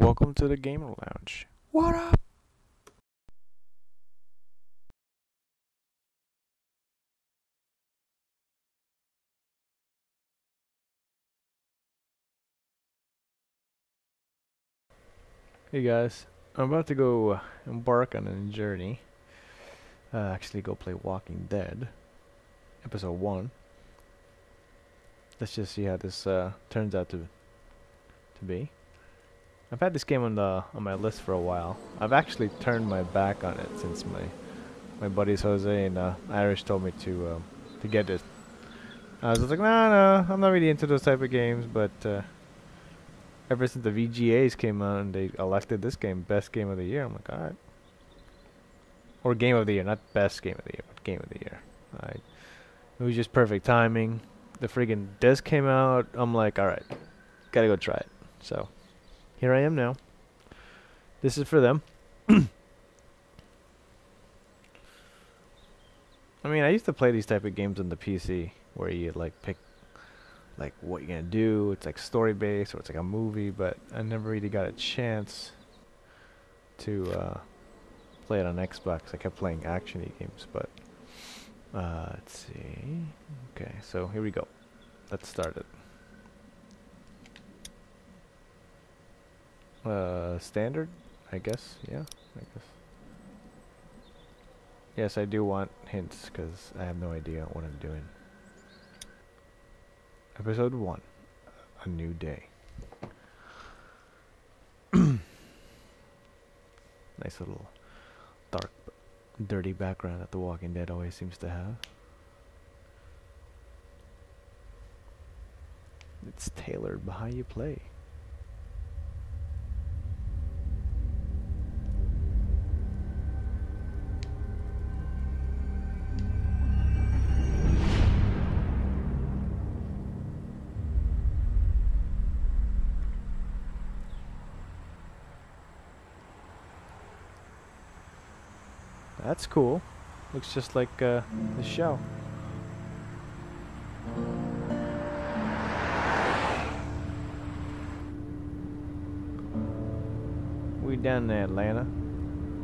Welcome to the Gamer Lounge. What up? Hey guys, I'm about to go uh, embark on a journey. Uh, actually, go play Walking Dead, episode one. Let's just see how this uh, turns out to to be. I've had this game on the on my list for a while. I've actually turned my back on it since my my buddies Jose and uh, Irish told me to um, to get it. I was like, nah, nah, I'm not really into those type of games. But uh, ever since the VGAs came out and they elected this game best game of the year, I'm like, all right. Or game of the year, not best game of the year, but game of the year. Alright. It was just perfect timing. The friggin' disc came out. I'm like, all right, gotta go try it. So here I am now. This is for them. I mean, I used to play these type of games on the PC where you like pick like what you're gonna do. It's like story based or it's like a movie, but I never really got a chance to uh, play it on Xbox. I kept playing actiony games, but uh, let's see. Okay, so here we go. Let's start it. Uh, standard, I guess. Yeah, I guess. Yes, I do want hints because I have no idea what I'm doing. Episode 1 A New Day. nice little dark, dirty background that The Walking Dead always seems to have. It's tailored by how you play. That's cool. Looks just like uh, the show. We down in Atlanta,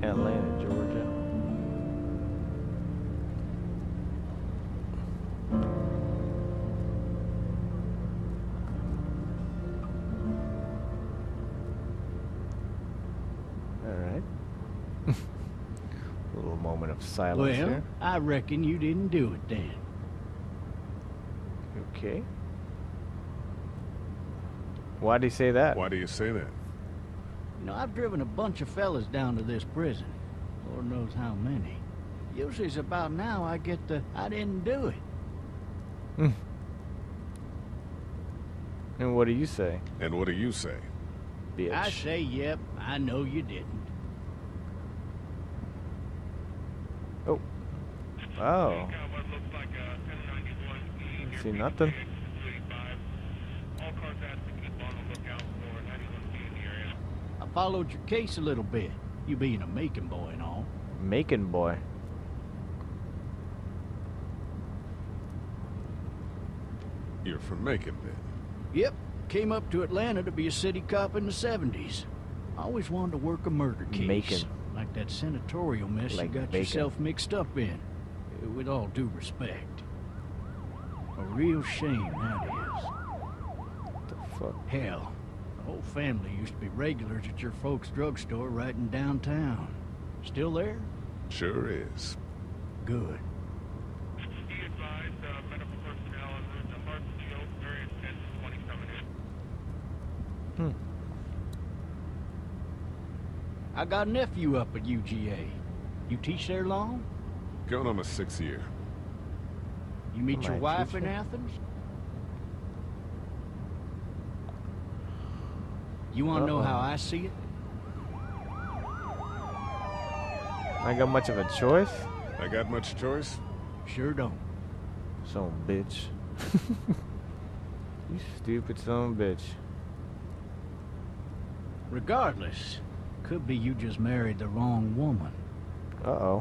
Atlanta, Georgia. Of silence Well, here. I reckon you didn't do it then. Okay. Why'd you say that? Why do you say that? You know, I've driven a bunch of fellas down to this prison. Lord knows how many. Usually it's about now I get the, I didn't do it. Hmm. And what do you say, And what do you say? bitch? I say, yep, I know you didn't. Oh. Oh. See nothing. I followed your case a little bit. You being a Macon boy and all. Macon boy. You're from Macon, then. Yep, came up to Atlanta to be a city cop in the 70s. I always wanted to work a murder case. Macon. Like that senatorial mess Like you got bacon. yourself mixed up in. Uh, With all due respect. A real shame, that is. What the fuck? Hell, the whole family used to be regulars at your folks' drugstore right in downtown. Still there? Sure is. Good. Hmm. I got a nephew up at UGA. You teach there long? Going on my sixth year. You meet your My wife in? Athens? You want to know Uh-oh. how I see it? I got much of a choice? I got much choice? Sure don't. Son of a bitch. you stupid son bitch. Regardless, could be you just married the wrong woman. Uh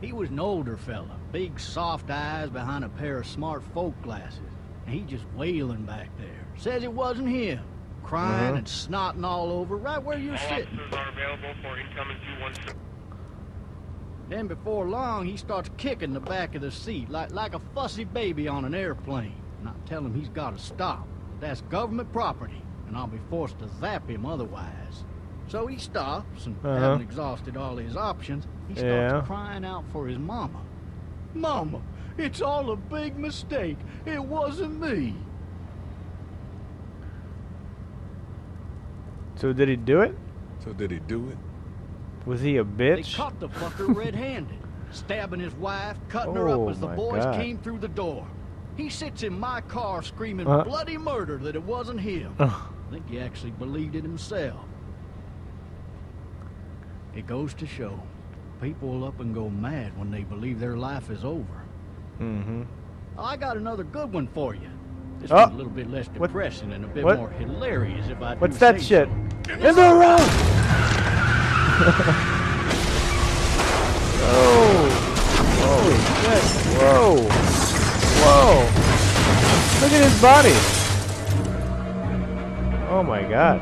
He was an older fella, big soft eyes behind a pair of smart folk glasses. And he just wailing back there. Says it wasn't him. Crying Uh-huh. and snotting all over right where you're All sitting. officers are available for incoming Then before long, he starts kicking the back of the seat like, like a fussy baby on an airplane. And I tell him he's got to stop. That's government property, and I'll be forced to zap him otherwise. So he stops, and Uh-huh. having exhausted all his options, he starts Yeah. crying out for his mama. Mama, it's all a big mistake. It wasn't me. So did he do it? So did he do it? Was he a bitch? They caught the fucker red-handed, stabbing his wife, cutting her Oh, up as the boys God. came through the door. He sits in my car screaming Uh. bloody murder that it wasn't him. Ugh. I think he actually believed it himself. It goes to show, people will up and go mad when they believe their life is over. mm-hmm. I got another good one for you. This Oh. one's a little bit less What- depressing and a bit what- more hilarious if I do What's that shit? so. In the road! oh! Holy shit! Whoa! Whoa! Look at his body! Oh my god.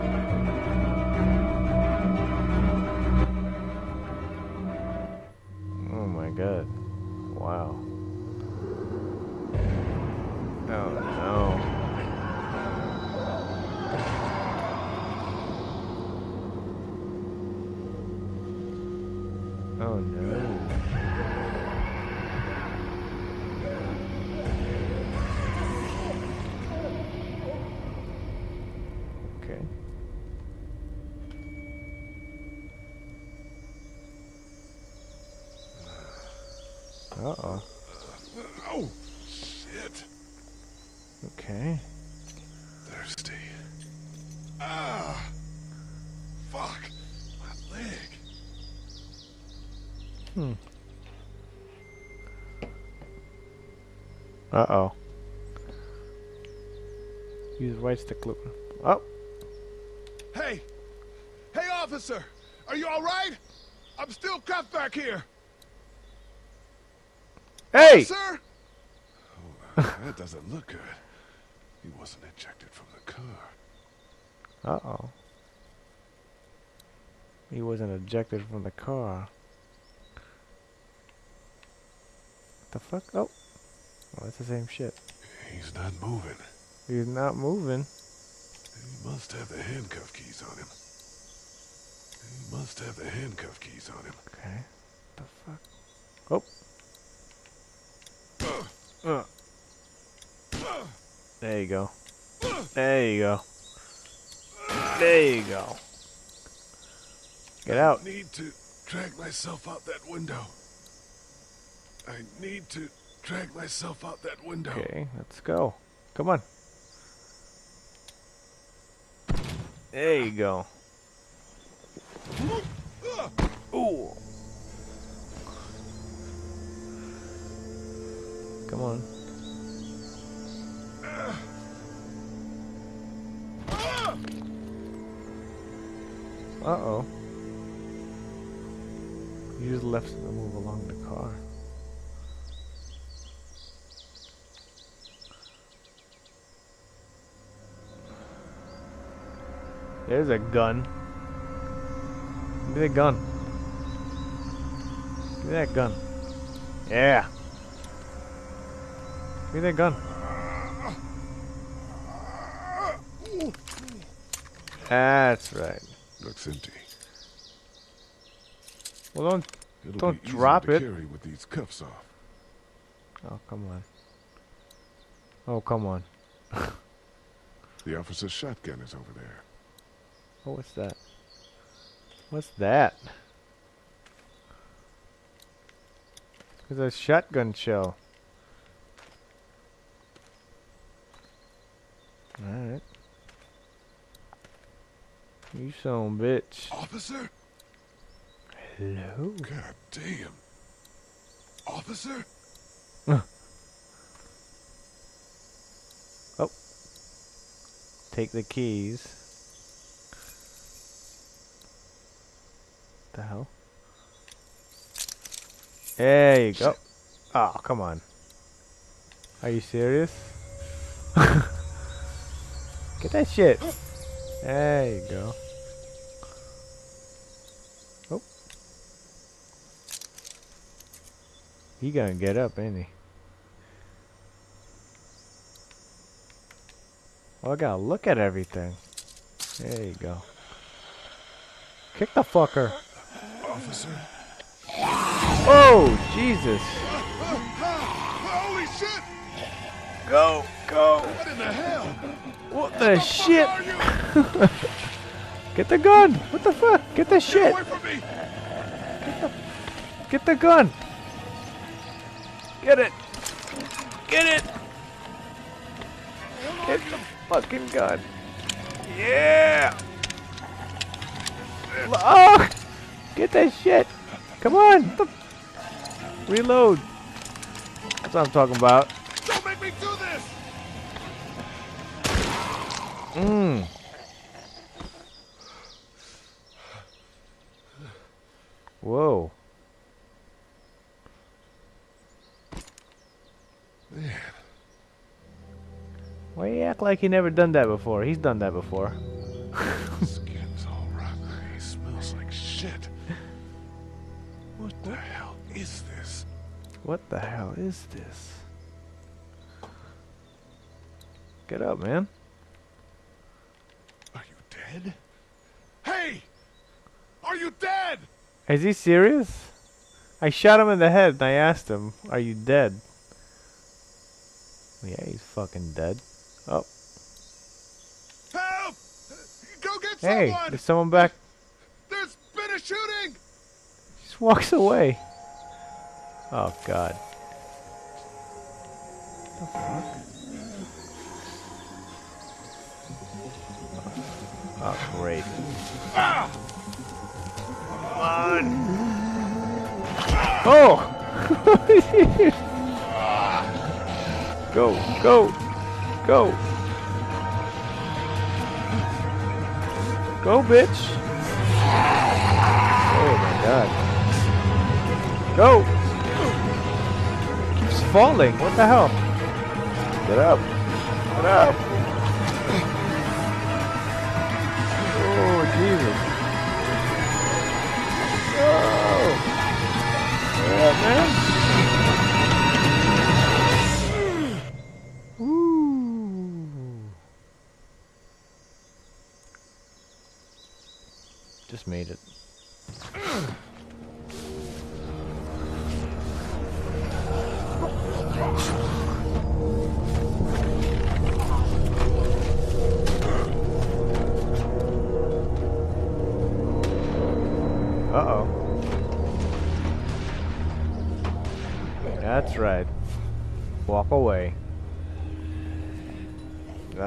Oh, shit. Okay. Thirsty. Ah. Fuck. My leg. Hmm. Uh-oh. Use right stick loop. Oh! Hey! Hey, officer! Are you alright? I'm still cuffed back here. Hey! Sir? Oh, that doesn't look good. He wasn't ejected from the car. Uh-oh. He wasn't ejected from the car. What the fuck? Oh. Oh, that's the same shit. He's not moving. He's not moving. He must have the handcuff keys on him. He must have the handcuff keys on him. Okay. the fuck? Oh. Uh. There you go. There you go. There you go. Get out. I need to drag myself out that window. I need to drag myself out that window. Okay, let's go. Come on. There you go. Ooh. Come on. Uh-oh. Use left to move along the car. There's a gun. Give me that gun. Give me that gun. Yeah. Give me that gun. That's right. Looks empty. Well, don't. It'll Don't drop to it. carry with these cuffs off. Oh, come on. Oh, come on. The officer's shotgun is over there. Oh, what's that? What's that? It's a shotgun shell. Alright. You son bitch. Officer? Hello? God damn. Officer? Oh. Take the keys. The hell? There you go. Oh, come on. Are you serious? Get that shit. There you go. Oh. He gonna get up, ain't he? Well, I gotta look at everything. There you go. Kick the fucker. Officer? Oh, Jesus. Go, go. What in the hell? What the shit? Get the gun. What the fuck? Get the Get shit. away from me! Get the gun. Get it. Get it. Get the fucking gun. Yeah. Oh, get that shit. Come on. The- Reload. That's what I'm talking about. Mmm. Whoa. Man, Why you act like he never done that before? He's done that before. skin's all rotten. He smells like shit. What the hell is this? What the hell is this? Get up, man. Dead? Hey! Are you dead? Is he serious? I shot him in the head and I asked him, Are you dead? Yeah, he's fucking dead. Oh, Help! Go get hey, someone! there's someone back. There's been a shooting! Just walks away. Oh, God. The fuck? Oh, great. Oh! go, go, go. Go, bitch. Oh my god. Go! Keeps falling. What the hell? Get up. Get up. Jesus.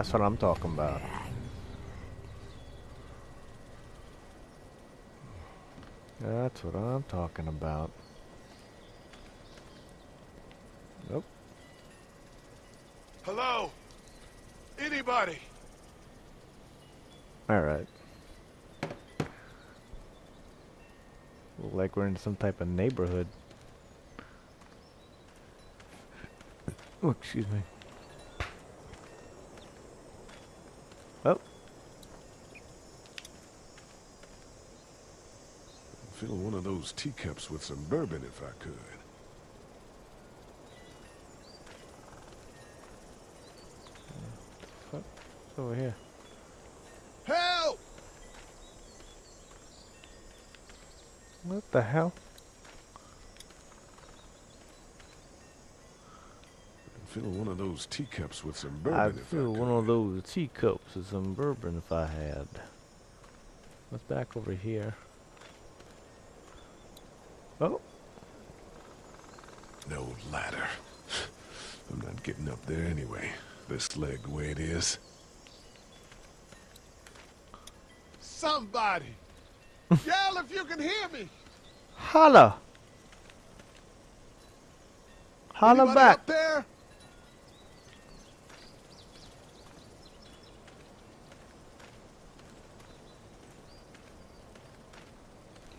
That's what I'm talking about. That's what I'm talking about. Nope. Hello? Anybody? Alright. Look like we're in some type of neighborhood. Oh, excuse me. Fill one of those teacups with some bourbon if I could. over here. Help! What the hell? Fill one of those teacups with some I'd bourbon if I fill one of those teacups with some bourbon if I had. What's back over here? Oh. No ladder. I'm not getting up there anyway. This leg the way it is. Somebody! Yell if you can hear me! Holla! Holla Anybody back! there?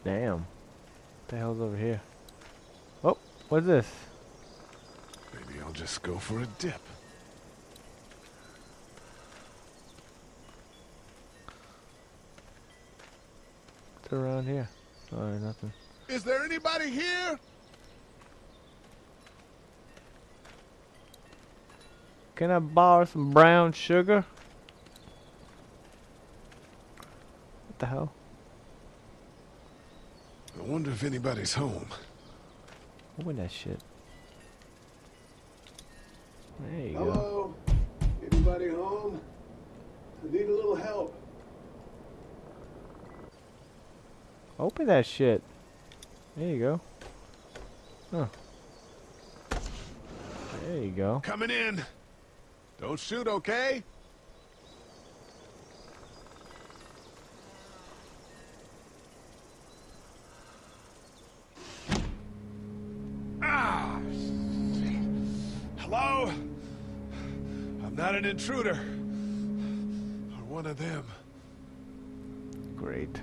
Damn there? hell's over here? Oh, what's this? Maybe I'll just go for a dip. What's around here? Oh, nothing. Is there anybody here? Can I borrow some brown sugar? What the hell? I wonder if anybody's home. Open that shit. There you go. Hello? Anybody home? I need a little help. Open that shit. There you go. Huh. There you go. Coming in. Don't shoot, okay? An intruder. Or one of them. Great.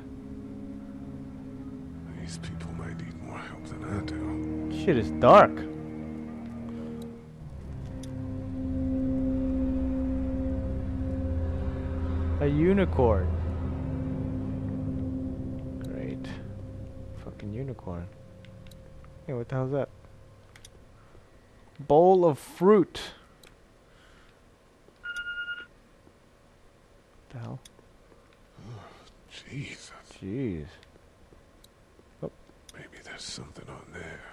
These people might need more help than I do. Shit is dark. A unicorn. Great. Fucking unicorn. Hey, what the hell's that? Bowl of fruit. The hell? Jesus. Jeez. Oh, maybe there's something on there.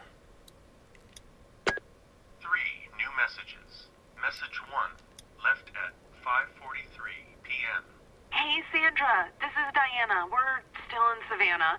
Three new messages. Message one, left at 5:43 p.m. Hey, Sandra. This is Diana. We're still in Savannah.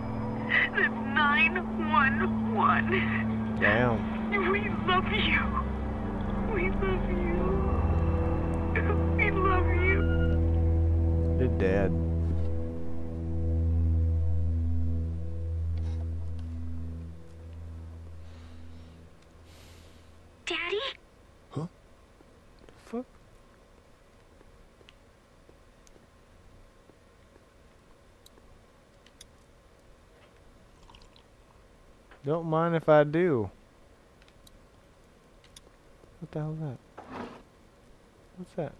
That's 911. Damn. We love you. We love you. We love you. They're dead. Daddy? Don't mind if I do. What the hell's that? What's that?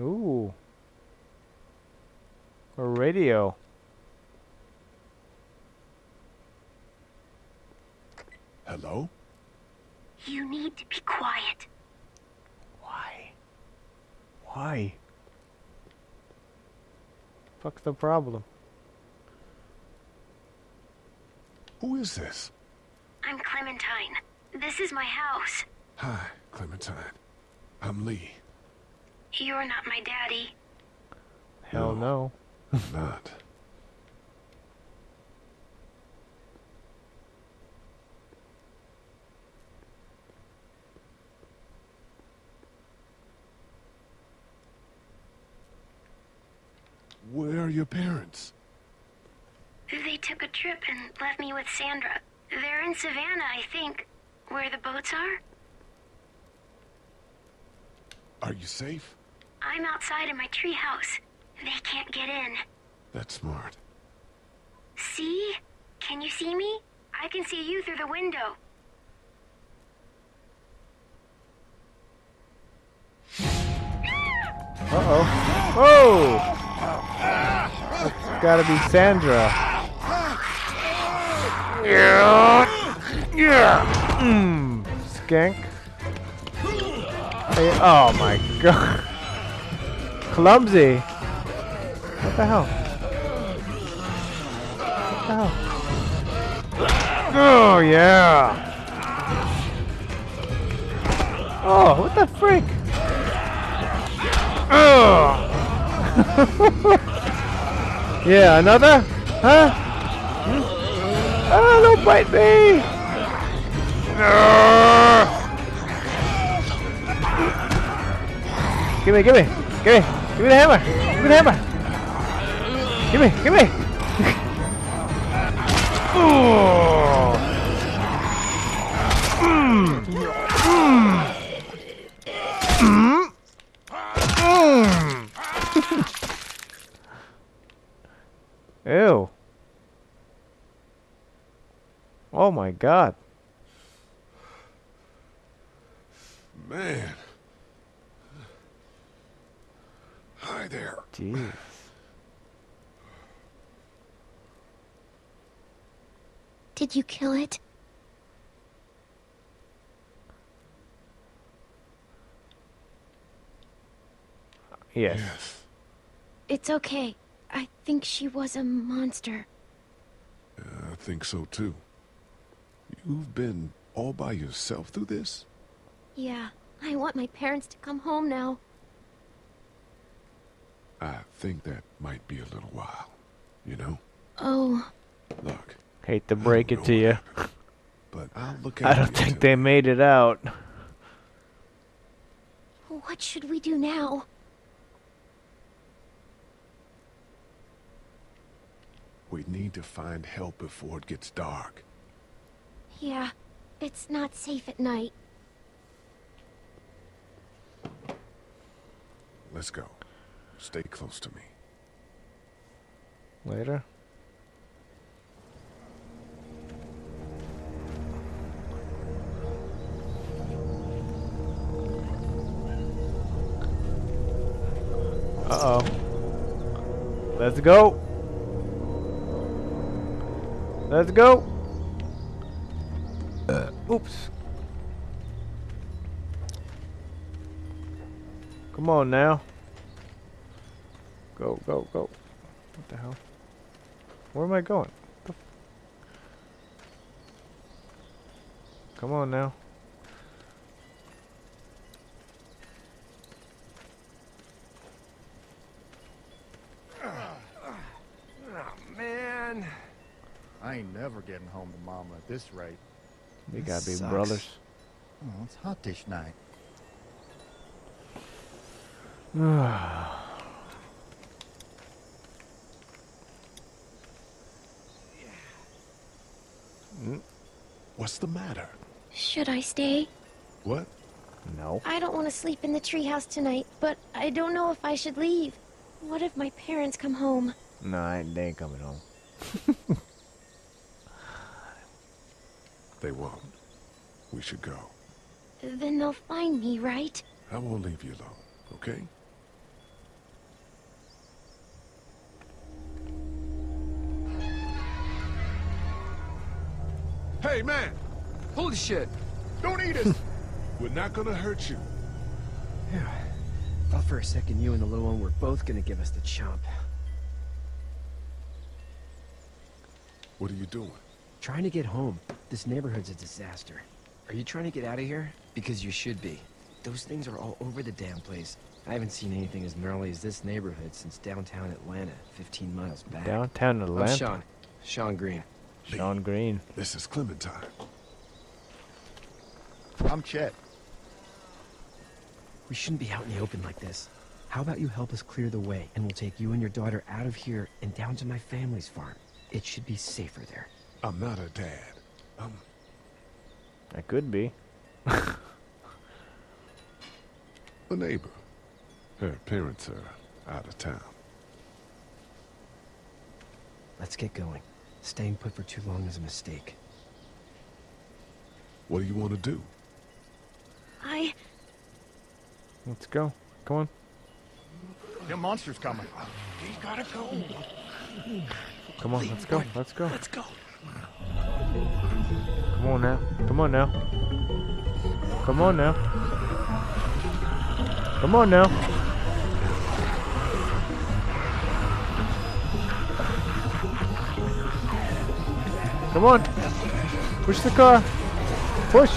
Ooh. A radio. Hello? You need to be quiet. Why? Why? Fuck's the problem? Who is this? I'm Clementine. This is my house. Hi, Clementine. I'm Lee. You're not my daddy. Hell no. Not. Where are your parents? They took a trip and left me with Sandra. They're in Savannah, I think. Where the boats are? Are you safe? I'm outside in my treehouse. They can't get in. That's smart. See? Can you see me? I can see you through the window. Uh-oh. Whoa! That's gotta be Sandra. Yeah! Yeah! Mmm. Skank. Hey, oh my god. Clumsy. What the hell? What the hell? Oh yeah. Oh, what the frick? yeah, another? Huh? Oh, don't bite me! Ah. Give me, give me, give me, give me the hammer, give me the hammer. Give me, give me. oh. My god. Man. Hi there. Jeez. Did you kill it? Yes. Yes. It's okay. I think she was a monster. I think so too. You've been all by yourself through this? Yeah, I want my parents to come home now. I think that might be a little while. You know? Oh, Look, Hate to break it to you. but I'll look I don't think they made it out. what should we do now? We need to find help before it gets dark. Yeah, it's not safe at night. Let's go. Stay close to me. Later. Uh oh. Let's go. Let's go. Oops. Come on now. Go, go, go. What the hell? Where am I going? Come on now. Ah, man, I ain't never getting home to Mama at this rate. We This gotta be sucks. brothers. Oh, it's hot dish night. Mm. What's the matter? Should I stay? What? no. I don't want to sleep in the treehouse tonight, but I don't know if I should leave. What if my parents come home? No, I ain't, they ain't coming home. They won't. We should go. Then they'll find me, right? I won't leave you alone, okay? Hey, man! Holy shit! Don't eat us! We're not gonna hurt you. Yeah. Thought for a second you and the little one were both gonna give us the chomp. What are you doing? Trying to get home. This neighborhood's a disaster. Are you trying to get out of here? Because you should be. Those things are all over the damn place. I haven't seen anything as gnarly as this neighborhood since downtown Atlanta, 15 miles back. Downtown Atlanta. I'm Shawn. Shawn Greene. Shawn Greene. This is Clementine. I'm Chet. We shouldn't be out in the open like this. How about you help us clear the way, and we'll take you and your daughter out of here and down to my family's farm. It should be safer there. I'm not a dad. Um. I'm I could be. a neighbor. Her parents are out of town. Let's get going. Staying put for too long is a mistake. What do you want to do? I... Let's go. Come on. The monsters coming. We gotta go. Come on, let's go. Let's go. Let's go. Come on now. Come on now. Come on now. Come on now. Come on. Push the car. Push.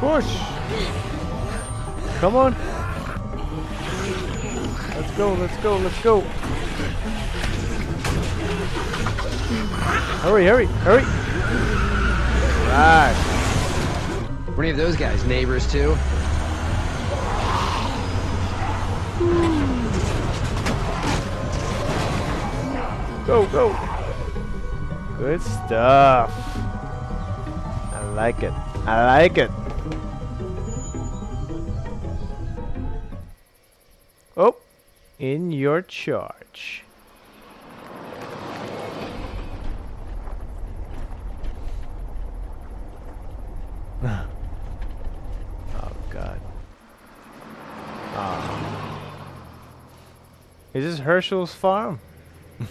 Push. Come on. Let's go, let's go, let's go. Hurry, hurry, hurry. Right. Any of those guys neighbors too? Go, go. Good stuff. I like it. I like it. Oh, in your charge. oh God. Ah. Is this Hershel's farm?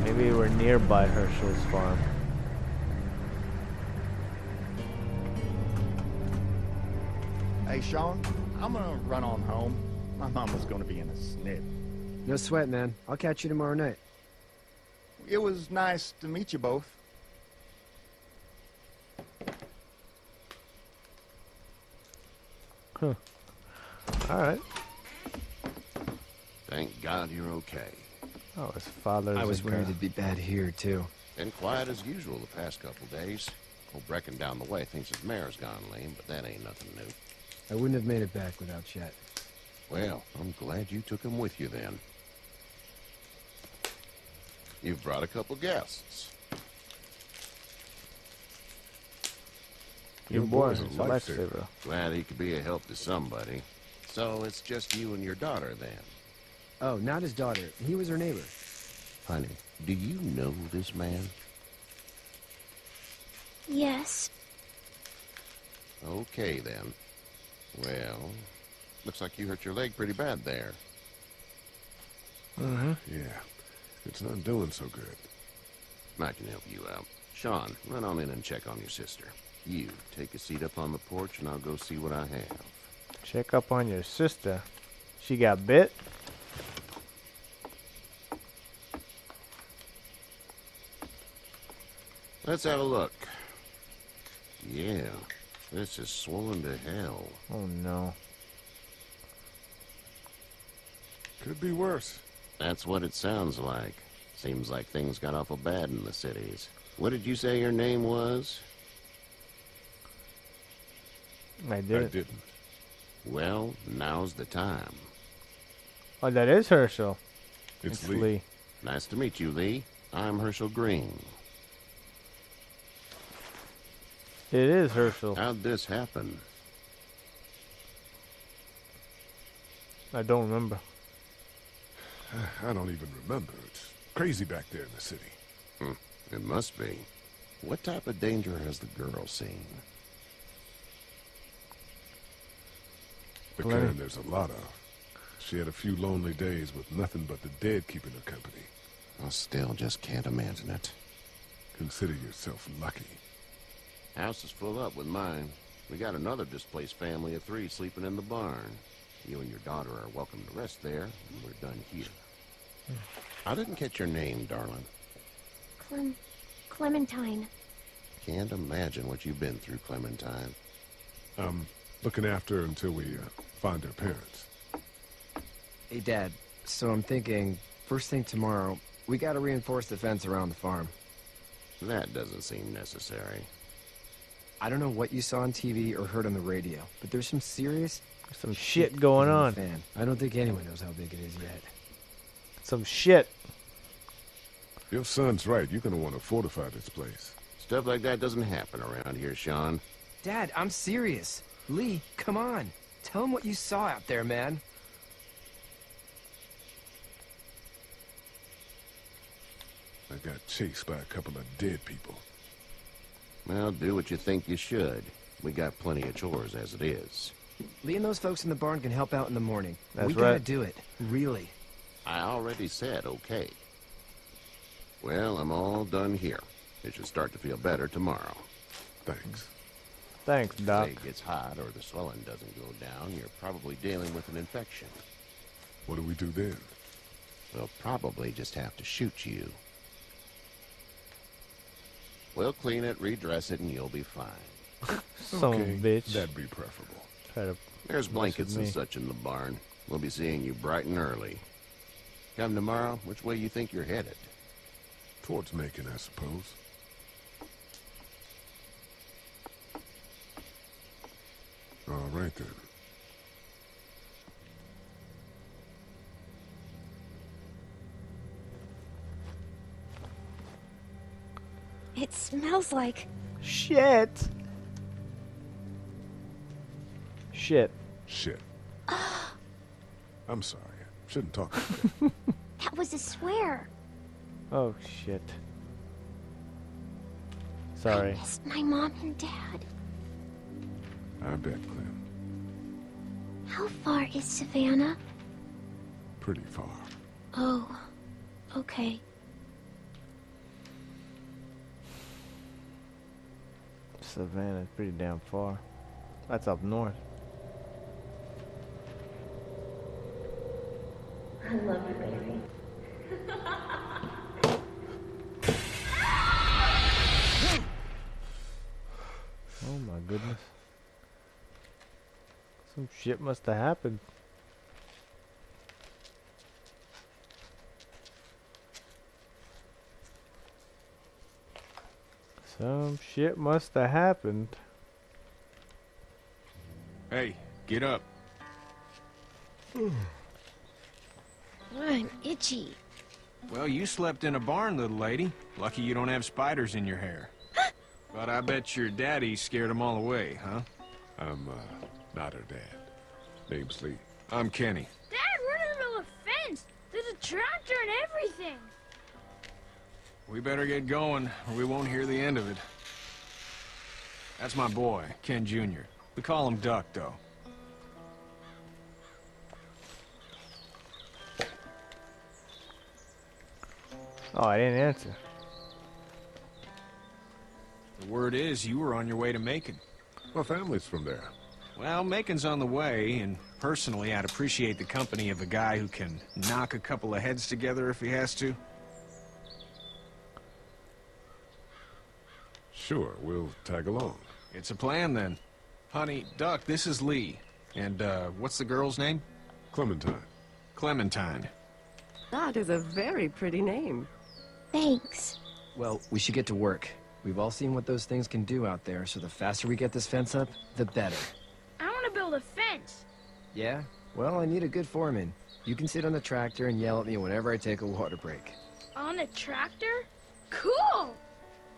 Maybe we're nearby Hershel's farm. Hey, Shawn, I'm gonna run on home. My mama's gonna be in a snit. No sweat, man. I'll catch you tomorrow night. It was nice to meet you both. Huh. Alright. Thank God you're okay. Oh, his father's I was worried it'd be bad here too. Been quiet as usual the past couple days. Old Brecken down the way thinks his mare's gone lame, but that ain't nothing new. I wouldn't have made it back without Chet. Well, I'm glad you took him with you then. You've brought a couple guests. Your Your boy's boy's a a lifesaver. lifesaver. Glad he could be a help to somebody. So it's just you and your daughter then. Oh, not his daughter. He was her neighbor. Honey, do you know this man? Yes. Okay then. Well, looks like you hurt your leg pretty bad there. Uh-huh. Yeah, it's not doing so good. I can help you out. Shawn, run on in and check on your sister. You, take a seat up on the porch and I'll go see what I have. Check up on your sister. She got bit? Let's have a look. Yeah, this is swollen to hell. Oh no. Could be worse. That's what it sounds like. Seems like things got awful bad in the cities. What did you say your name was? I I didn't. didn't. Well, now's the time. Oh, that is Hershel. It's, Lee. Nice to meet you, Lee. I'm Hershel Greene. It is Hershel. How'd this happen? I don't remember. I don't even remember. It's crazy back there in the city. Hmm, it must be. What type of danger has the girl seen? The Plenty. kind there's a lot of. She had a few lonely days with nothing but the dead keeping her company. I still just can't imagine it. Consider yourself lucky. House is full up with mine. We got another displaced family of three sleeping in the barn. You and your daughter are welcome to rest there, and we're done here. Hmm. I didn't catch your name, darling. Clem... Clementine. Can't imagine what you've been through, Clementine. I'm looking after her until we uh, find her parents. Hey, Dad. So I'm thinking, first thing tomorrow, we gotta reinforce the fence around the farm. That doesn't seem necessary. I don't know what you saw on TV or heard on the radio, but there's some serious Some shit going on. Fan. I don't think anyone knows how big it is yet. Some shit. Your son's right. You're going to want to fortify this place. Stuff like that doesn't happen around here, Shawn. Dad, I'm serious. Lee, come on. Tell him what you saw out there, man. I got chased by a couple of dead people. Well, do what you think you should. We got plenty of chores as it is. Lee and those folks in the barn can help out in the morning. That's we gotta do it. Really. I already said okay. Well, I'm all done here. It should start to feel better tomorrow. Thanks. Thanks, Doc. If it gets hot or the swelling doesn't go down, you're probably dealing with an infection. What do we do then? We'll probably just have to shoot you. We'll clean it, redress it, and you'll be fine. Son of a okay, bitch. that'd be preferable. Try to There's blankets and such in the barn. We'll be seeing you bright and early. Come tomorrow, which way you think you're headed? Towards Macon, I suppose. All right then. It smells like. Shit. Shit. Shit. I'm sorry. Shouldn't talk. That was a swear. Oh shit. Sorry. I Missed my mom and dad. I bet, Clem. How far is Savannah? Pretty far. Oh, okay. Savannah's pretty damn far. That's up north. I love you, baby. Oh my goodness. Some shit must have happened. Some shit must have happened. Hey, get up. I'm itchy. Well, you slept in a barn, little lady. Lucky you don't have spiders in your hair. but I bet your daddy scared them all away, huh? I'm, uh, not her dad. Name's Lee. I'm Kenny. Dad, we're in the middle of a fence. There's a tractor and everything. We better get going, or we won't hear the end of it. That's my boy, Ken Jr. We call him Duck, though. Oh, I didn't answer. The word is you were on your way to Macon. My family's from there. Well, Macon's on the way, and personally, I'd appreciate the company of a guy who can knock a couple of heads together if he has to. Sure, we'll tag along. It's a plan, then. Honey, Duck, this is Lee. And, uh, what's the girl's name? Clementine. Clementine. That is a very pretty name. Thanks. Well, we should get to work. We've all seen what those things can do out there, so the faster we get this fence up, the better. I build a fence. Yeah? Well, I need a good foreman. You can sit on the tractor and yell at me whenever I take a water break. On a tractor? Cool!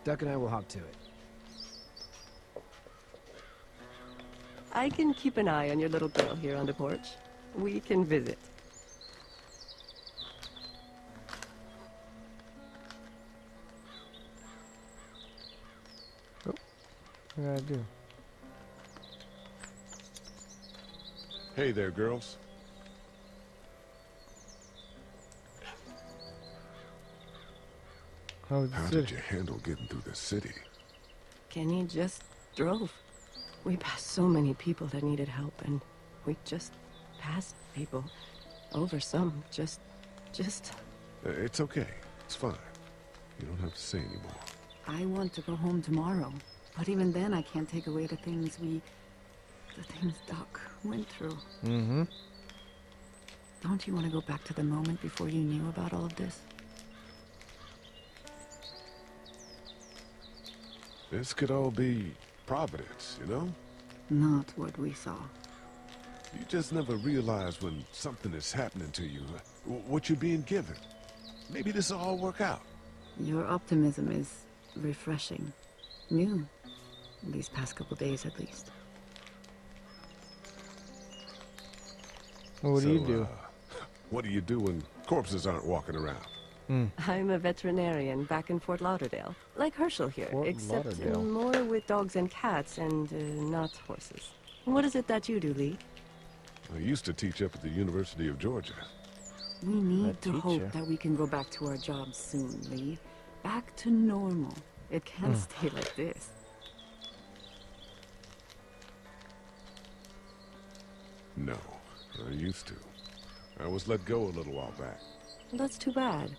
Duck and I will hop to it. I can keep an eye on your little girl here on the porch. We can visit. Oh, what did I do? Hey there, girls. How was How did you handle getting through the city? Kenny just drove. We passed so many people that needed help, and we just passed people. Over some, just, just... Uh, it's okay. It's fine. You don't have to say anymore. I want to go home tomorrow. But even then, I can't take away the things we... the things Doc went through. Mm-hmm. Don't you want to go back to the moment before you knew about all of this? This could all be Providence, you know? Not what we saw. You just never realize when something is happening to you, what you're being given. Maybe this will all work out. Your optimism is refreshing. New. These past couple days, at least. Well, what so, do you do? Uh, what do you do when corpses aren't walking around? Mm. I'm a veterinarian back in Fort Lauderdale, like Hershel here, Fort except Lauderdale. more with dogs and cats and uh, not horses. What is it that you do, Lee? I used to teach up at the University of Georgia. We need to hope that we can go back to our jobs soon, Lee. Back to normal. It can't mm. stay like this. No. I used to. I was let go a little while back. That's too bad.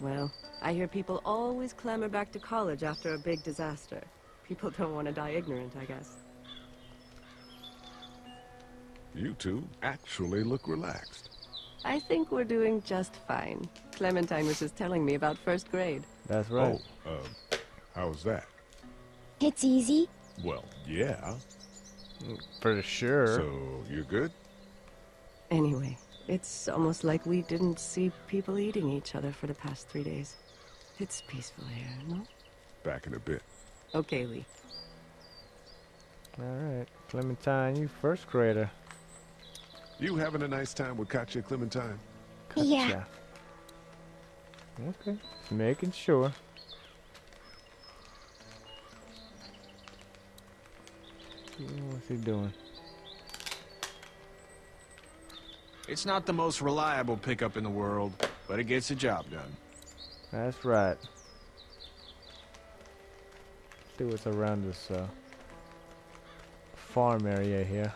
Well, I hear people always clamor back to college after a big disaster. People don't want to die ignorant, I guess. You two actually look relaxed. I think we're doing just fine. Clementine was just telling me about first grade. That's right. Oh, uh, how's that? It's easy. Well, yeah. For sure. So, you're good? Anyway, it's almost like we didn't see people eating each other for the past three days. It's peaceful here, no? Back in a bit. Okay, Lee. Alright. Clementine, you first grader. You having a nice time with Katjaa Clementine? Yeah. Okay. Making sure. What's he doing? It's not the most reliable pickup in the world, but it gets the job done. That's right. See what's around this uh, farm area here.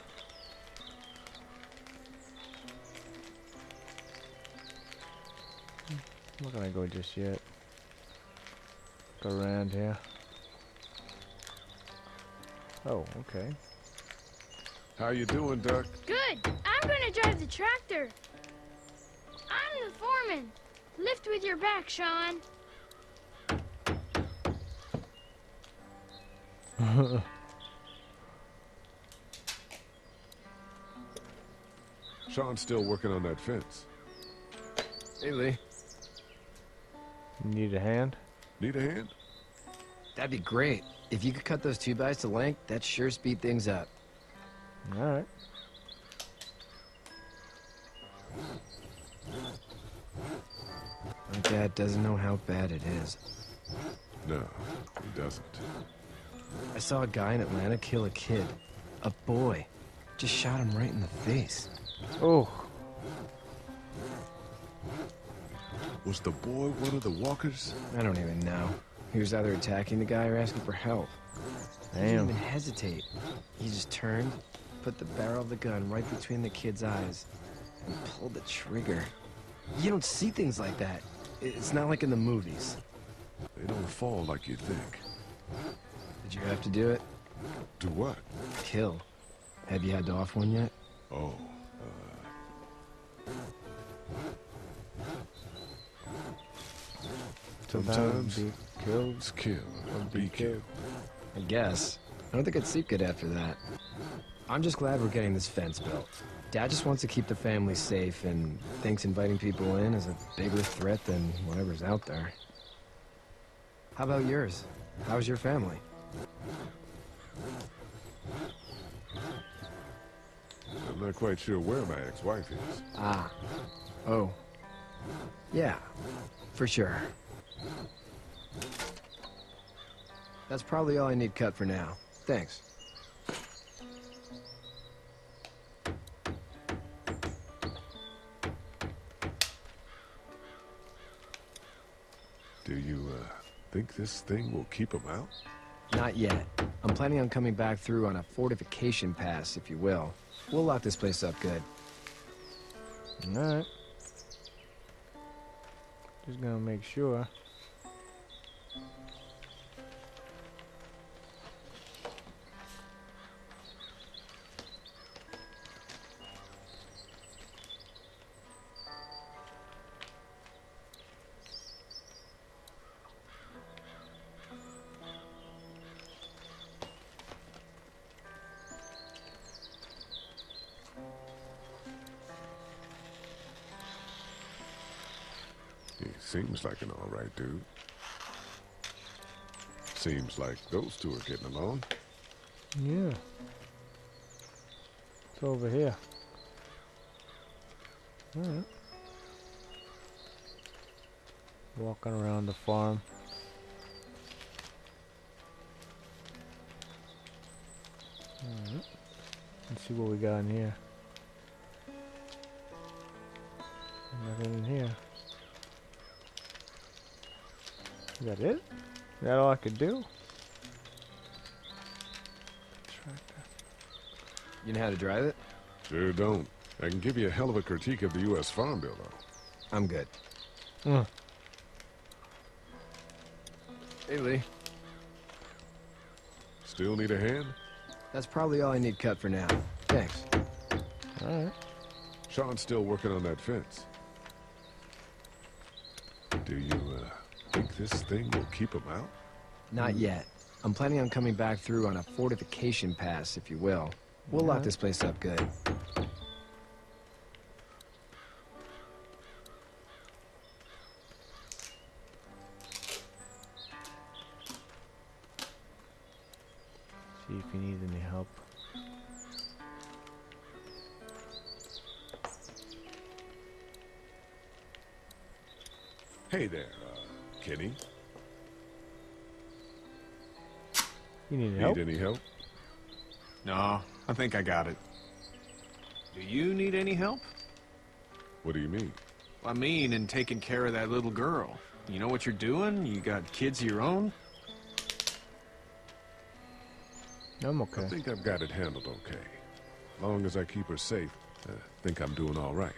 I'm not gonna go just yet. Go around here. Oh, okay. How you doing, Duck? Good. I'm gonna drive the tractor. I'm the foreman. Lift with your back, Shawn. Shawn's still working on that fence. Hey, Lee. Need a hand? Need a hand? That'd be great. If you could cut those two bys to length, that'd sure speed things up. Alright. My dad doesn't know how bad it is. No, he doesn't. I saw a guy in Atlanta kill a kid. A boy. Just shot him right in the face. Oh. Was the boy one of the walkers? I don't even know. He was either attacking the guy or asking for help. Damn. He didn't even hesitate. He just turned, put the barrel of the gun right between the kid's eyes, and pulled the trigger. You don't see things like that. It's not like in the movies. They don't fall like you think. Did you have to do it? Do what? Kill. Have you had to off one yet? Oh, uh, Sometimes Sometimes be killed. kill or be killed. I guess. I don't think I'd sleep good after that. I'm just glad we're getting this fence built. Dad just wants to keep the family safe and thinks inviting people in is a bigger threat than whatever's out there. How about yours? How's your family? I'm not quite sure where my ex-wife is. Ah. Oh. Yeah, for sure. That's probably all I need cut for now. Thanks. Think this thing will keep him out? Not yet. I'm planning on coming back through on a fortification pass, if you will. We'll lock this place up good. Alright. Just gonna make sure. Seems like an alright dude. Seems like those two are getting along. Yeah. It's over here. Alright. Walking around the farm. Alright. Let's see what we got in here. Nothing in here. Is that it? Is that all I could do? You know how to drive it? Sure don't. I can give you a hell of a critique of the U.S. Farm Bill, though. I'm good. Hmm. Hey, Lee. Still need a hand? That's probably all I need cut for now. Thanks. Alright. Shawn's still working on that fence. Do you, think this thing will keep him out? Not hmm. yet. I'm planning on coming back through on a fortification pass, if you will. We'll lock this place up good. Kenny. You need Need help? any help? No, I think I got it. Do you need any help? What do you mean? I mean, in taking care of that little girl. You know what you're doing? You got kids of your own? I'm okay. I think I've got it handled okay. Long as I keep her safe, I think I'm doing all right.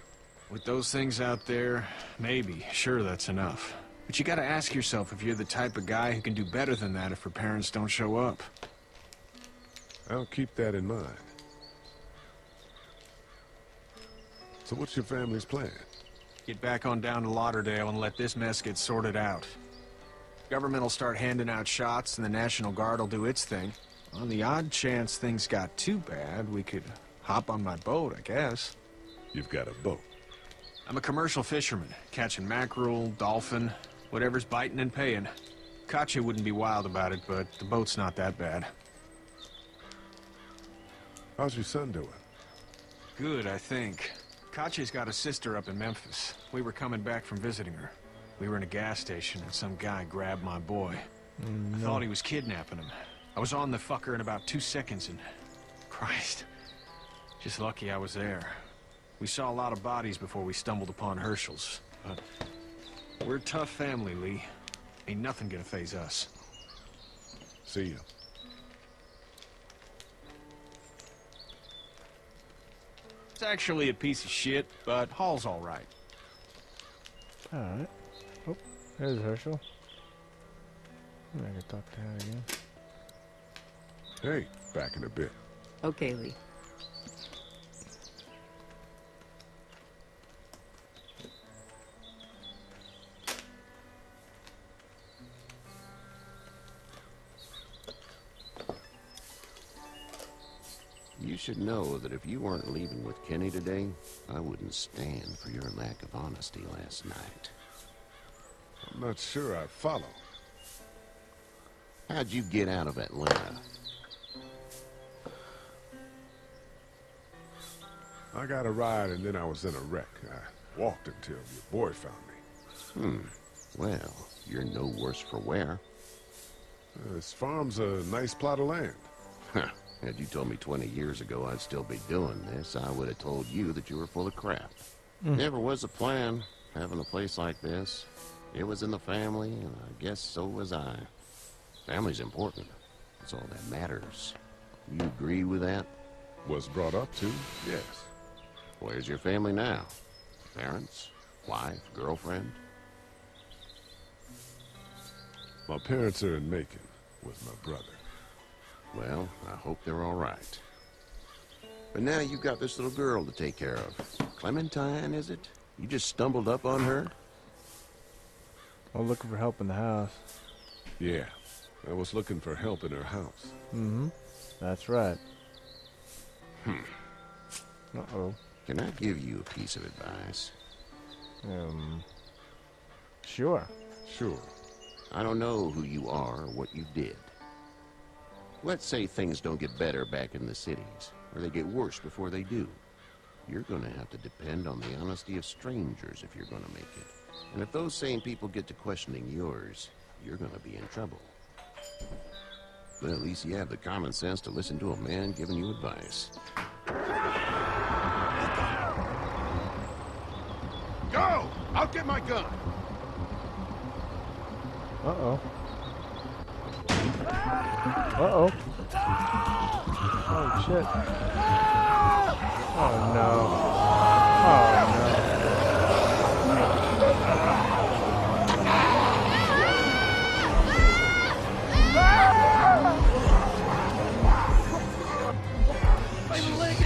With those things out there, maybe. Sure, that's enough. But you gotta ask yourself if you're the type of guy who can do better than that if her parents don't show up. I'll keep that in mind. So what's your family's plan? Get back on down to Lauderdale and let this mess get sorted out. Government will start handing out shots and the National Guard will do its thing. On the odd chance things got too bad, we could hop on my boat, I guess. You've got a boat. I'm a commercial fisherman, catching mackerel, dolphin, whatever's biting and paying. Katjaa wouldn't be wild about it, but the boat's not that bad. How's your son doing? Good, I think. Katjaa's got a sister up in Memphis. We were coming back from visiting her. We were in a gas station and some guy grabbed my boy. Mm, no. I thought he was kidnapping him. I was on the fucker in about two seconds and... Christ. Just lucky I was there. We saw a lot of bodies before we stumbled upon Hershel's. But we're a tough family, Lee. Ain't nothing gonna phase us. See you. It's actually a piece of shit, but Hall's all right. Alright. Oh, there's Hershel. I'm gonna talk to her again. Hey, back in a bit. Okay, Lee. Should know that if you weren't leaving with Kenny today, I wouldn't stand for your lack of honesty last night. I'm not sure I follow. How'd you get out of Atlanta? I got a ride and then I was in a wreck. I walked until your boy found me. Hmm. Well, you're no worse for wear. Uh, this farm's a nice plot of land. Had you told me 20 years ago I'd still be doing this, I would have told you that you were full of crap. Mm. Never was a plan, having a place like this. It was in the family, and I guess so was I. Family's important. That's all that matters. You agree with that? Was brought up to, yes. Where's your family now? Parents? Wife? Girlfriend? My parents are in Macon with my brother. Well, I hope they're all right. But now you've got this little girl to take care of. Clementine, is it? You just stumbled up on her? I'm looking for help in the house. Yeah, I was looking for help in her house. Mm-hmm. That's right. Hmm. Uh-oh. Can I give you a piece of advice? Um... Sure. Sure. I don't know who you are or what you did. Let's say things don't get better back in the cities, or they get worse before they do. You're gonna have to depend on the honesty of strangers if you're gonna make it. And if those same people get to questioning yours, you're gonna be in trouble. But at least you have the common sense to listen to a man giving you advice. Go! I'll get my gun! Uh-oh. Uh-oh. Oh, shit. Oh no. Oh no. My leg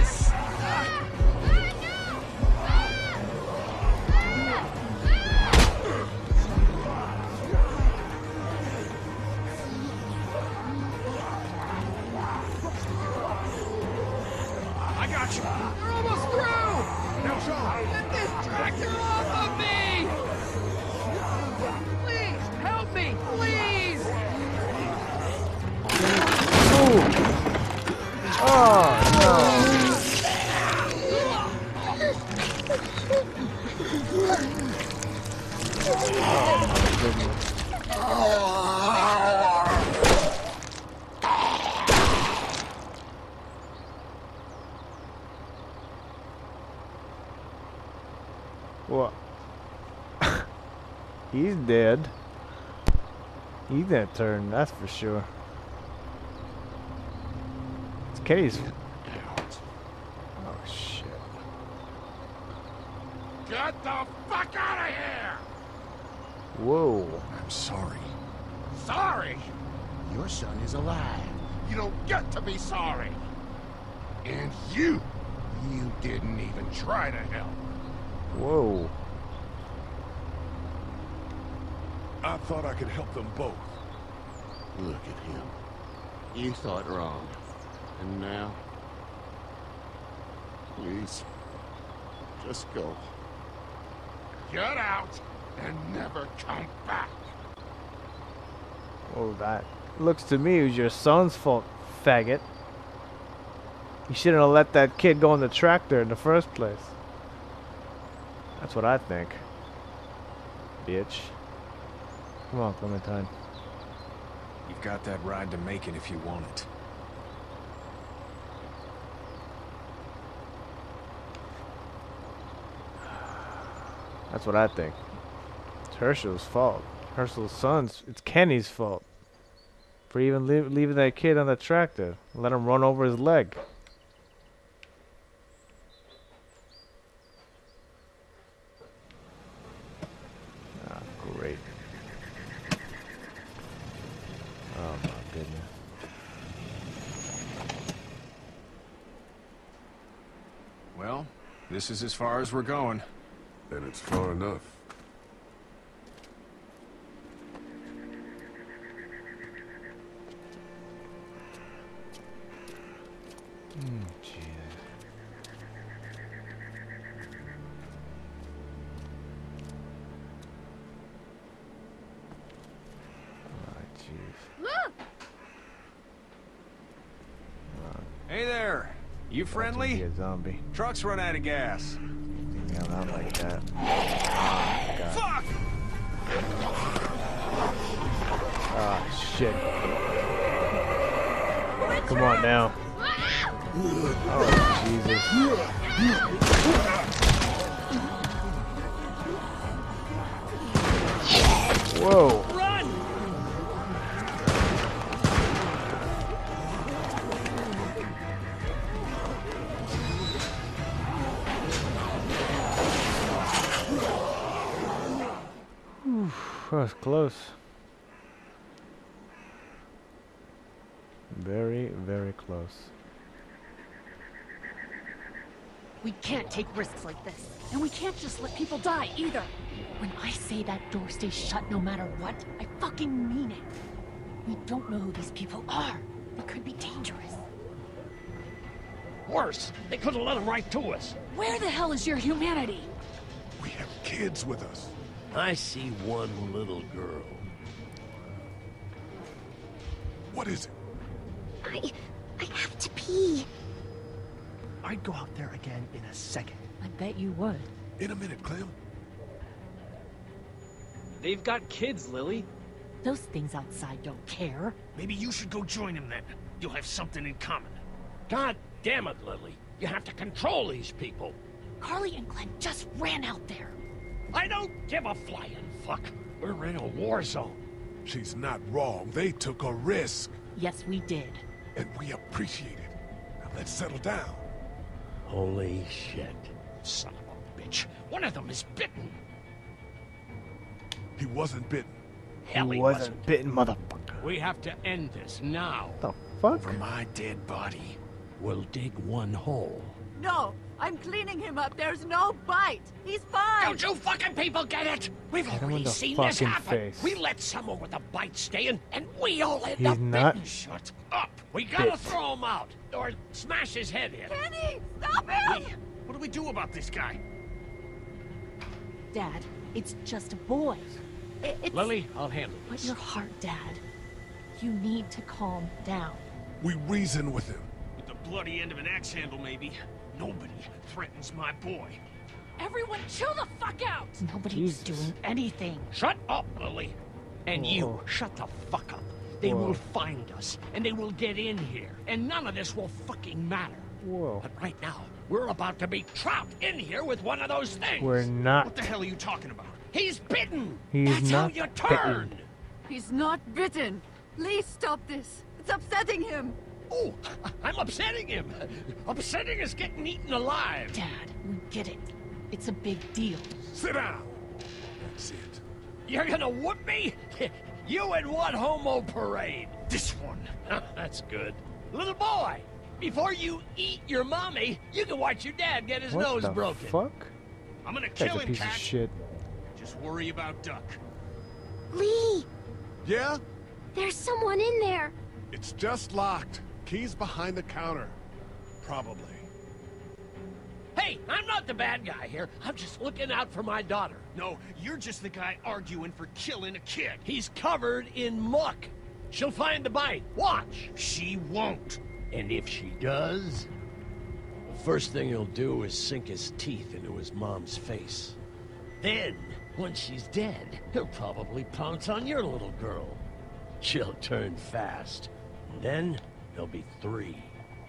turn, that's for sure. It's Kenny's. Oh shit. Get the fuck out of here! Whoa. I'm sorry. Sorry? Your son is alive. You don't get to be sorry. And you, you didn't even try to help. Whoa. I thought I could help them both. Look at him. You thought wrong. And now? Please. Just go. Get out and never come back. Well, that looks to me it was your son's fault, faggot. You shouldn't have let that kid go on the tractor in the first place. That's what I think. Bitch. Come on, Clementine. You've got that ride to Macon if you want it. That's what I think. It's Hershel's fault. Hershel's son's. It's Kenny's fault. For even leave, leaving that kid on the tractor. Let him run over his leg. Ah, great. Oh my goodness. Well, this is as far as we're going. And it's far enough. Hmm, jeez. Ah, jeez. Look! Hey there. You Be friendly? a zombie. Truck's run out of gas. Yeah, not like that. Oh, Fuck! Ah, shit. Come on now. Oh, Jesus. Whoa. Close. Very, very close. We can't take risks like this. And we can't just let people die either. When I say that door stays shut no matter what, I fucking mean it. We don't know who these people are. They could be dangerous. Worse, they could have let them right to us. Where the hell is your humanity? We have kids with us. I see one little girl. What is it? I. I have to pee. I'd go out there again in a second. I bet you would. In a minute, Clem. They've got kids, Lilly. Those things outside don't care. Maybe you should go join them then. You'll have something in common. God damn it, Lilly. You have to control these people. Carley and Glenn just ran out there. I don't give a flying fuck. We're in a war zone. She's not wrong. They took a risk. Yes, we did. And we appreciate it. Now let's settle down. Holy shit. Son of a bitch. One of them is bitten. He wasn't bitten. Hell, he wasn't wasn't. bitten, motherfucker. We have to end this now. The fuck? For my dead body, we'll dig one hole. No, I'm cleaning him up. There's no bite. He's fine. Don't you fucking people get it? We've Hit him already seen this happen. face. We let someone with a bite stay in, and we all end He's up not bitten. Shut up. We gotta bit. throw him out, or smash his head in. Kenny, stop him! Hey, what do we do about this guy? Dad, it's just a boy. It, it's... Lilly, I'll handle it. But this. your heart, Dad. You need to calm down. We reason with him. With the bloody end of an axe handle, maybe. Nobody threatens my boy. Everyone chill the fuck out! Nobody's Jesus. doing anything. Shut up, Lilly. And you, shut the fuck up. They Whoa. will find us, and they will get in here, and none of this will fucking matter. Whoa. But right now, we're about to be trapped in here with one of those things. We're not. What the hell are you talking about? He's bitten. He's That's not how you bitten. turn. He's not bitten. Please stop this. It's upsetting him. Oh, I'm upsetting him. Upsetting is getting eaten alive. Dad, we get it. It's a big deal. Sit down. That's it. You're gonna whoop me? You and what homo parade? This one. That's good. Little boy, before you eat your mommy, you can watch your dad get his What nose the broken. fuck? I'm gonna Guy's kill a him, piece of shit. Just worry about Duck. Lee, Yeah? there's someone in there. It's just locked. Key's behind the counter. Probably. Hey, I'm not the bad guy here. I'm just looking out for my daughter. No, you're just the guy arguing for killing a kid. He's covered in muck. She'll find the bite. Watch. She won't. And if she does, the first thing he'll do is sink his teeth into his mom's face. Then, once she's dead, he'll probably pounce on your little girl. She'll turn fast. And then, there'll be three.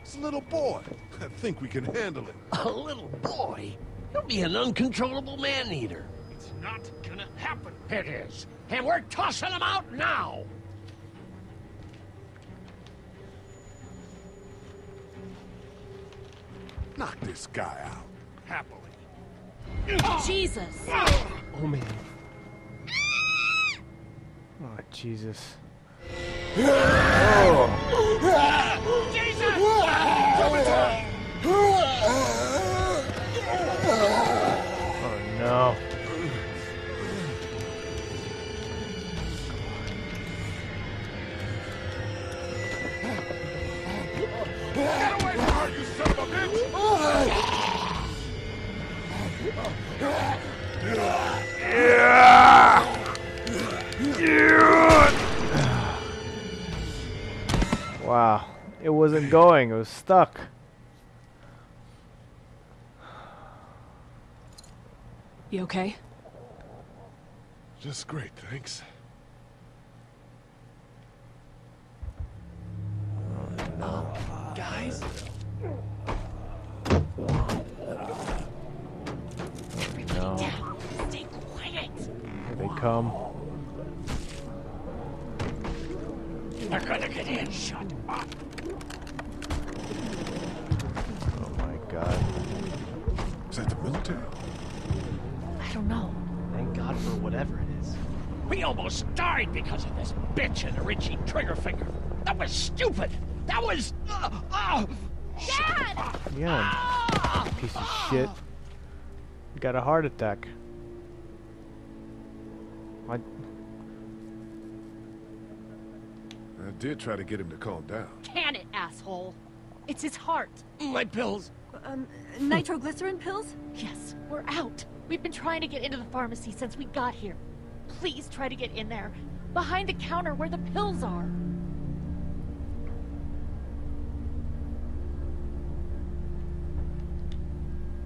It's a little boy. I think we can handle it. A little boy? He'll be an uncontrollable man-eater. It's not gonna happen. It is. And we're tossing him out now! Knock this guy out. Happily. Jesus! Oh man. Oh, Jesus. Oh, no. Get away you son of a bitch! Wow. It wasn't going. It was stuck. You okay? Just great, thanks. Guys? No. Stay quiet. Here they come. They're gonna get in. Shut up. Oh my god. Is that the military? I don't know. Thank God for whatever it is. We almost died because of this bitch and the Richie Triggerfinger. That was stupid. That was. Uh, uh, Dad! Yeah. Piece of shit. Got a heart attack. What? I did try to get him to calm down. Can it, asshole? It's his heart. my pills. Um, nitroglycerin pills? Yes, we're out. We've been trying to get into the pharmacy since we got here. Please try to get in there. Behind the counter where the pills are.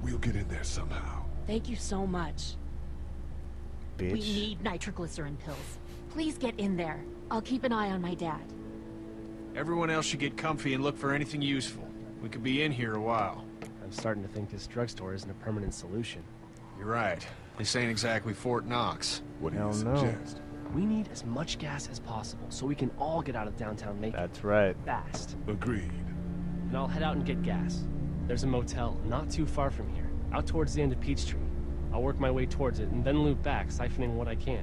We'll get in there somehow. Thank you so much. Bitch. We need nitroglycerin pills. Please get in there. I'll keep an eye on my dad. Everyone else should get comfy and look for anything useful. We could be in here a while. I'm starting to think this drugstore isn't a permanent solution. You're right. This ain't exactly Fort Knox. What do Hell you no. suggest? We need as much gas as possible so we can all get out of downtown Macon That's right. fast. Agreed. And I'll head out and get gas. There's a motel not too far from here, out towards the end of Peachtree. I'll work my way towards it and then loop back, siphoning what I can.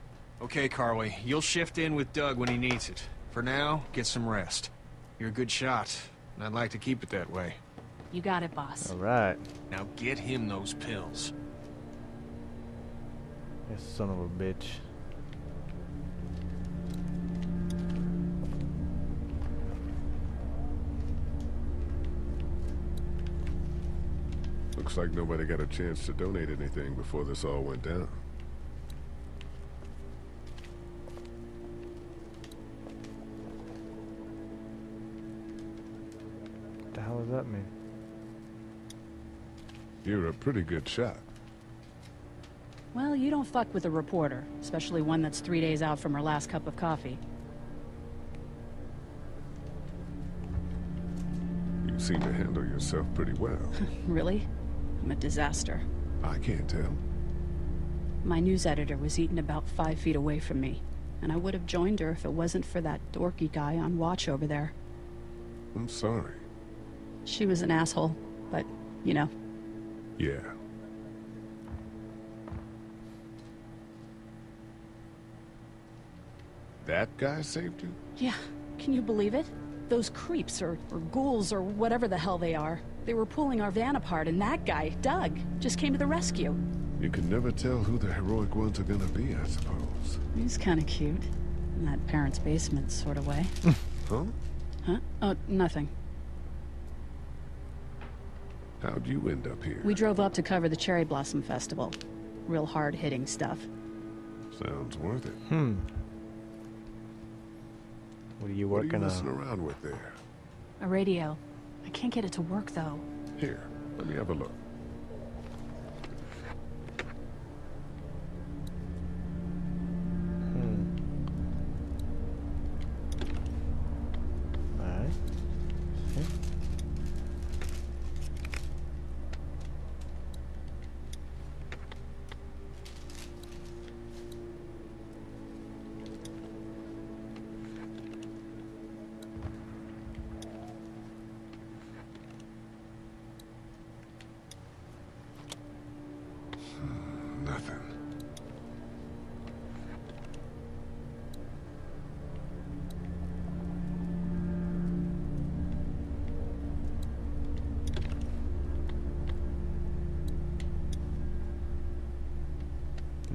Okay, Carley. You'll shift in with Doug when he needs it. For now, get some rest. You're a good shot, and I'd like to keep it that way. You got it, boss. All right. Now get him those pills. You son of a bitch. Looks like nobody got a chance to donate anything before this all went down. Pretty good shot. Well, you don't fuck with a reporter, especially one that's three days out from her last cup of coffee. You seem to handle yourself pretty well. really? I'm a disaster. I can't tell. My news editor was eaten about five feet away from me, and I would have joined her if it wasn't for that dorky guy on watch over there. I'm sorry. She was an asshole, but, you know. Yeah. That guy saved you? Yeah, can you believe it? Those creeps, or, or ghouls, or whatever the hell they are. They were pulling our van apart, and that guy, Doug, just came to the rescue. You can never tell who the heroic ones are gonna be, I suppose. He's kind of cute. In that parents' basement sort of way. Huh? huh? Oh, nothing. How'd you end up here? We drove up to cover the Cherry Blossom Festival. Real hard-hitting stuff. Sounds worth it. Hmm. What are you working What are working you messing around with there? A radio. I can't get it to work, though. Here, let me have a look.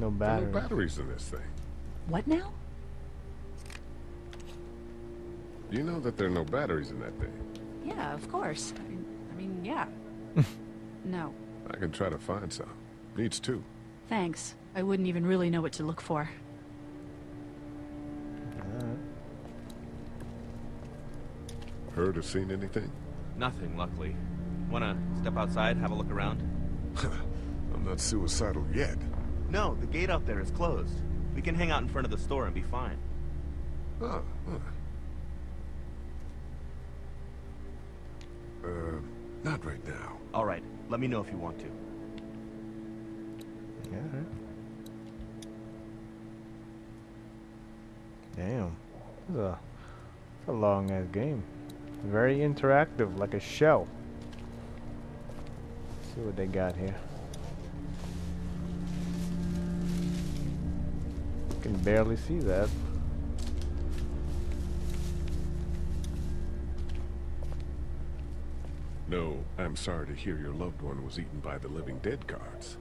No There are battery. no batteries in this thing. What now? You know that there are no batteries in that thing. Yeah, of course. I mean, I mean yeah. no. I can try to find some. Needs two. Thanks. I wouldn't even really know what to look for. Alright. Heard or seen anything? Nothing, luckily. Wanna step outside, have a look around? I'm not suicidal yet. No, the gate out there is closed. We can hang out in front of the store and be fine. Oh, huh. Uh, not right now. All right, let me know if you want to. Alright. Damn. This is a, it's a long ass game. Very interactive, like a show. see what they got here. Barely see that. No, I'm sorry to hear your loved one was eaten by the living dead cards.